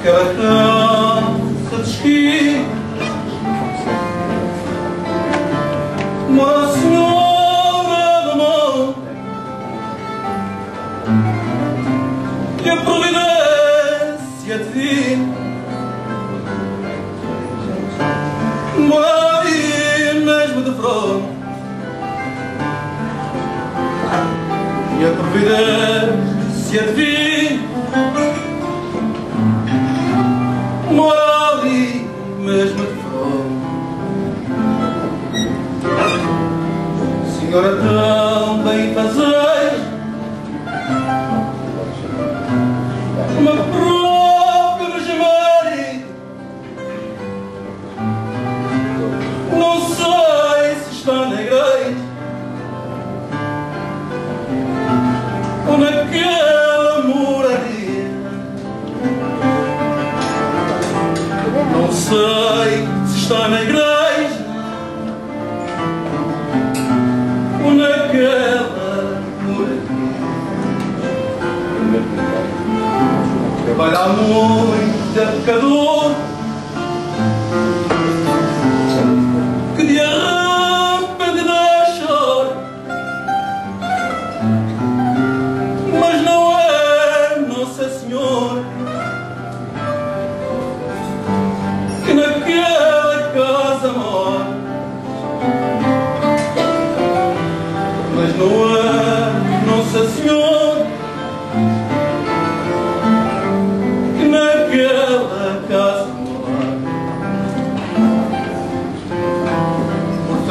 naquela casa de esqui. Uma senhora amor. Que a providência divina mora aí mesmo de fronte e a providência divina mora Senhora tão bem fazer Uma própria Maria Não sei se está na igreja Ou naquela moradia. Não sei se está na igreja Para amor y pecador.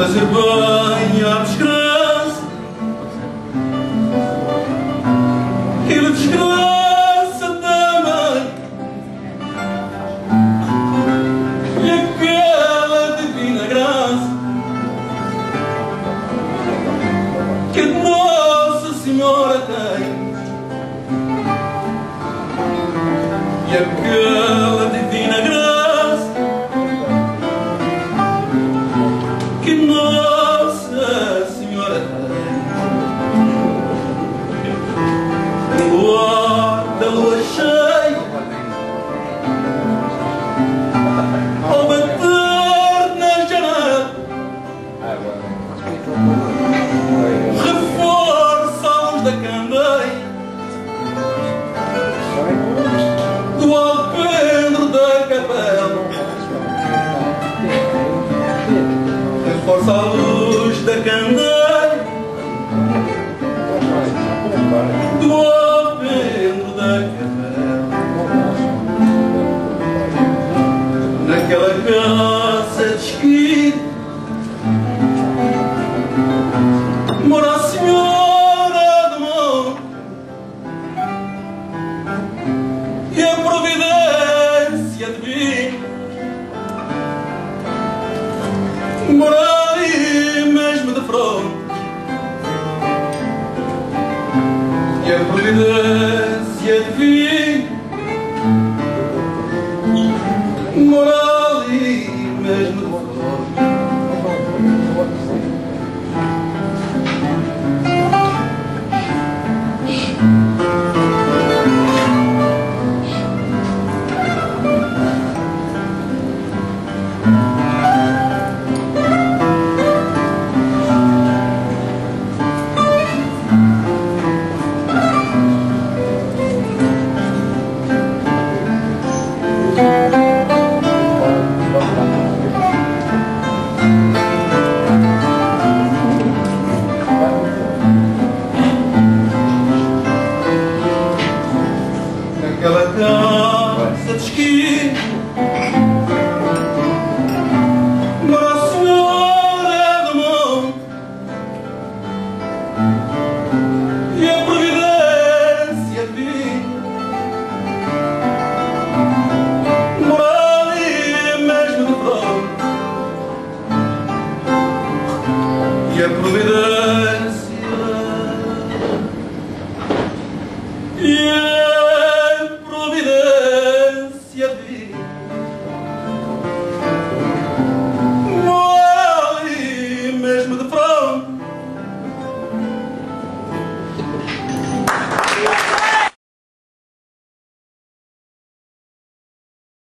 Fazer bem à desgraça e a desgraça também. E aquela divina graça que Nossa Senhora tem. E aquela Morei mesmo de fronte. E a providência divina Morei mesmo de fronte. naquela casa de esquina. Mora é a senhora do monte e a providência de mim. Moraria mesmo de frente e a providência